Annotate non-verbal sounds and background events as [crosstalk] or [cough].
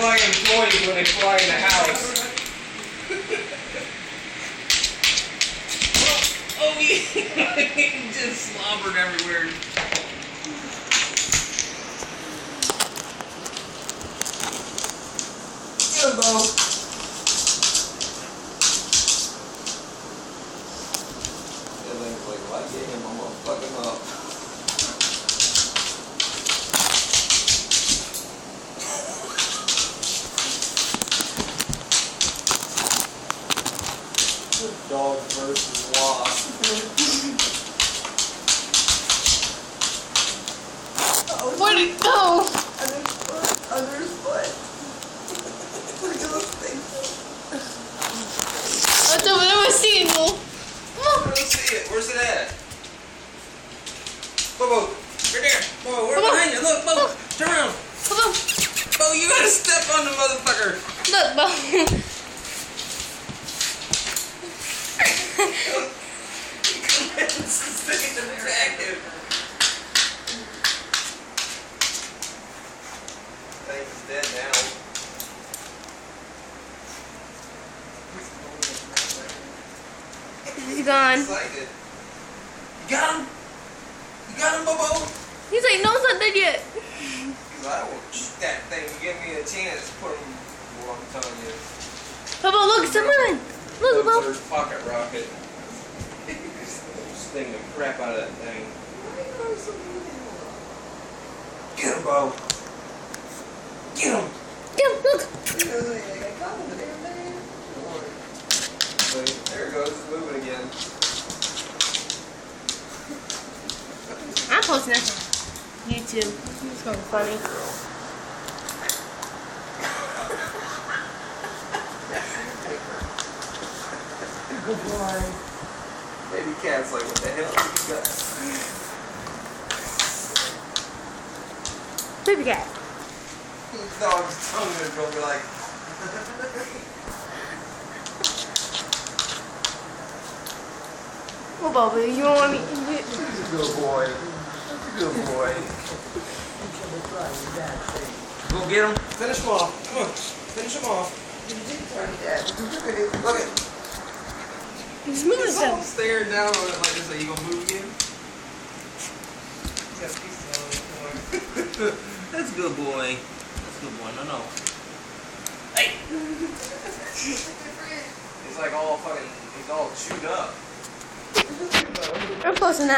flying employees when they fly in the house. oh, [laughs] he just slobbered everywhere. Good, Bo. Everything's like, if I get him, I'm gonna fuck him up. Dog versus wasp. It? Other foot, other foot. Look at those things. Over there with Siegel? I don't see it. Where's it at? Bobo, right there. Bobo, we're Bobo. behind you. Look, Bobo, turn around. Bo, you gotta step on the motherfucker. Look, Bo. it's attractive. Thing's dead now. He's gone. Excited. You got him? You got him, Bobo? He's like, no, it's not dead yet. Cause I will eat that thing. Give me a chance. Put him. Well, I'm telling you. Bobo, look, it's moving. Look, Bo. Third pocket rocket. [laughs] Sting the crap out of that thing. Get him, Bo. Get him. Yeah, look. There it moving again. I'm posting this on YouTube. It's gonna be funny. Good boy. Baby cat's like, what the hell? You got? Baby cat. This dog's tongue is gonna be like. [laughs] Well, Bobby, you don't want me. That's a good boy. That's a good boy. Go get him. Finish him off. Come on. Finish him off. Look at. He's moving He's all staring down on it like this. Are you gonna move again? He's got pieces on it. That's a good boy. That's a good boy. No, no. Hey. [laughs] He's like all fucking. He's all chewed up. We're posting that.